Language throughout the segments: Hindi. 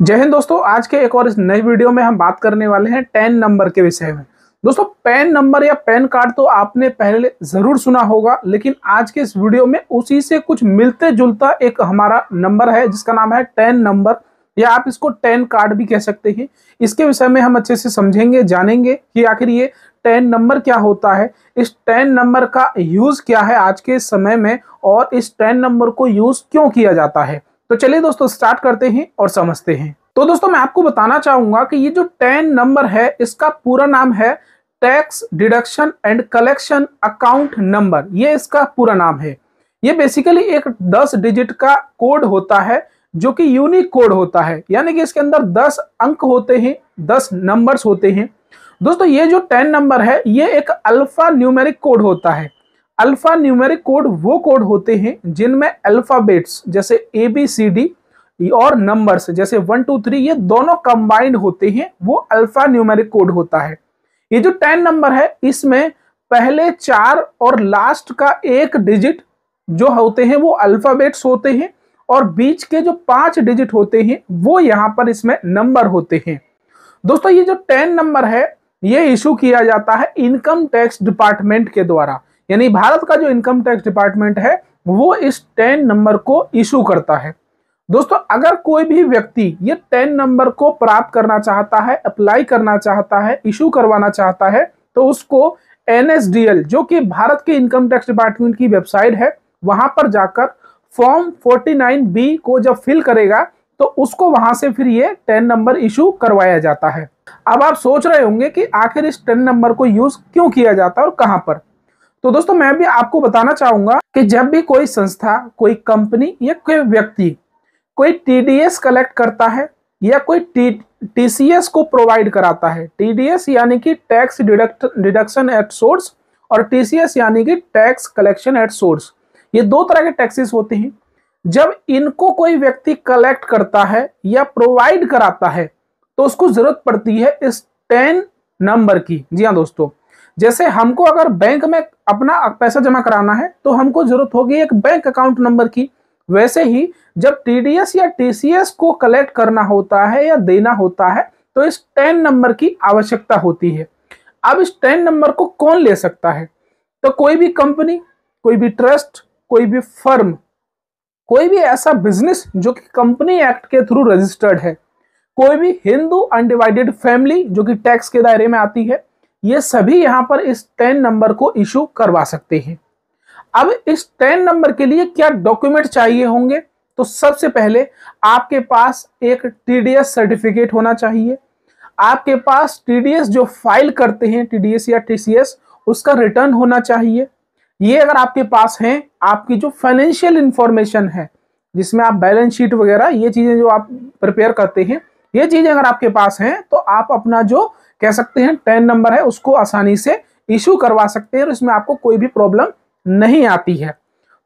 जय हिंद दोस्तों, आज के एक और इस नए वीडियो में हम बात करने वाले हैं टेन नंबर के विषय में। दोस्तों, पैन नंबर या पैन कार्ड तो आपने पहले ज़रूर सुना होगा, लेकिन आज के इस वीडियो में उसी से कुछ मिलते जुलता एक हमारा नंबर है, जिसका नाम है टेन नंबर, या आप इसको टेन कार्ड भी कह सकते हैं। इसके विषय में हम अच्छे से समझेंगे, जानेंगे कि आखिर ये टेन नंबर क्या होता है, इस टेन नंबर का यूज़ क्या है आज के समय में, और इस टेन नंबर को यूज़ क्यों किया जाता है। तो चलिए दोस्तों स्टार्ट करते हैं और समझते हैं। तो दोस्तों, मैं आपको बताना चाहूँगा कि ये जो टेन नंबर है, इसका पूरा नाम है tax deduction and collection account number ये इसका पूरा नाम है। ये बेसिकली एक 10 डिजिट का कोड होता है, जो कि यूनिक कोड होता है। यानी कि इसके अंदर 10 अंक होते हैं 10 नंबर्स होते हैं। दोस्तों, ये जो 10 नंबर है, ये एक अल्फ़ा न्यूमेरिक कोड होता है। अल्फ़ा न्यूमेरिक कोड वो कोड होते हैं जिनमें अल्फाबेट्स जैसे ए बी सी डी और नंबर्स जैसे वन, टू, थ्री, ये दोनों कंबाइंड होते हैं, वो अल्फ़ा न्यूमेरिक कोड होता है। ये जो टेन नंबर है, इसमें पहले चार और लास्ट का एक डिजिट जो होते हैं, वो अल्फाबेट्स होते हैं और बीच के जो पाँच डिजिट होते हैं, वो यहाँ पर इसमें नंबर होते हैं। दोस्तों, ये जो टेन नंबर है, ये इशू किया जाता है इनकम टैक्स डिपार्टमेंट के द्वारा। यानी भारत का जो इनकम टैक्स डिपार्टमेंट है, वो इस टेन नंबर को इशू करता है। दोस्तों, अगर कोई भी व्यक्ति ये टेन नंबर को प्राप्त करना चाहता है अप्लाई करना चाहता है इशू करवाना चाहता है तो उसको एनएसडीएल जो कि भारत के इनकम टैक्स डिपार्टमेंट की वेबसाइट है, वहाँ पर जाकर फॉर्म 49 बी को जब फिल करेगा तो उसको वहाँ से फिर ये टेन नंबर इशू करवाया जाता है। अब आप सोच रहे होंगे कि आखिर इस टेन नंबर को यूज़ क्यों किया जाता है और कहाँ पर? तो दोस्तों, मैं भी आपको बताना चाहूँगा कि जब भी कोई संस्था, कोई कंपनी या कोई व्यक्ति कोई टीडीएस कलेक्ट करता है या कोई टीसीएस को प्रोवाइड कराता है टीडीएस यानी कि tax deduct deduction at source और टीसीएस यानी कि टैक्स कलेक्शन एट सोर्स ये दो तरह के टैक्सेस होते हैं। जब इनको कोई व्यक्ति कलेक्ट करता है या प्रोवाइड कराता है तो उसको ज़रूरत पड़ती है इस टेन नंबर की। जी हाँ दोस्तों, जैसे हमको अगर बैंक में अपना पैसा जमा कराना है तो हमको ज़रूरत होगी एक बैंक अकाउंट नंबर की। वैसे ही जब टीडीएस या टीसीएस को कलेक्ट करना होता है या देना होता है तो इस टेन नंबर की आवश्यकता होती है। अब इस टेन नंबर को कौन ले सकता है? तो कोई भी कंपनी कोई भी ट्रस्ट कोई भी फर्म कोई भी ऐसा बिज़नेस जो कि कंपनी एक्ट के थ्रू रजिस्टर्ड है। कोई भी हिंदू अनडिवाइडेड फैमिली जो कि टैक्स के दायरे में आती है ये सभी यहाँ पर इस टेन नंबर को इशू करवा सकते हैं। अब इस टेन नंबर के लिए क्या डॉक्यूमेंट चाहिए होंगे? तो सबसे पहले आपके पास एक टीडीएस सर्टिफिकेट होना चाहिए। आपके पास टीडीएस जो फ़ाइल करते हैं टीडीएस या टीसीएस उसका रिटर्न होना चाहिए। ये अगर आपके पास है, आपकी जो फाइनेंशियल इंफॉर्मेशन है, जिसमें आप बैलेंस शीट वगैरह, ये चीज़ें जो आप प्रिपेयर करते हैं, ये चीज़ें अगर आपके पास हैं तो आप अपना जो कह सकते हैं टेन नंबर है, उसको आसानी से इशू करवा सकते हैं और इसमें आपको कोई भी प्रॉब्लम नहीं आती है।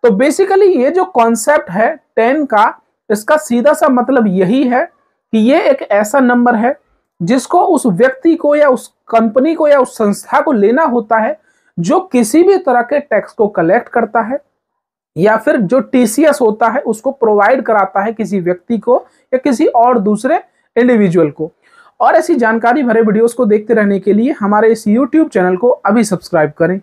तो बेसिकली ये जो कॉन्सेप्ट है टेन का, इसका सीधा सा मतलब यही है कि ये एक ऐसा नंबर है, जिसको उस व्यक्ति को या उस कंपनी को या उस संस्था को लेना होता है, जो किसी भी तरह के टैक्स को कलेक्ट करता है, या फिर जो टीसीएस होता है, उसको प्रोवाइड कराता है किसी व्यक्ति को या किसी और दूसरे इंडिविजुअल को। और ऐसी जानकारी भरे वीडियोस को देखते रहने के लिए हमारे इस यूट्यूब चैनल को अभी सब्सक्राइब करें।